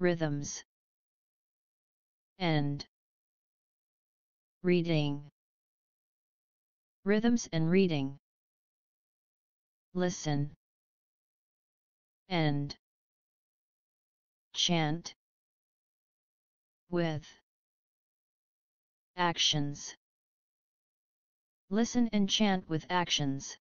Rhythms. End Reading. Rhythms and reading. Listen. End Chant. With Actions. Listen and chant with actions.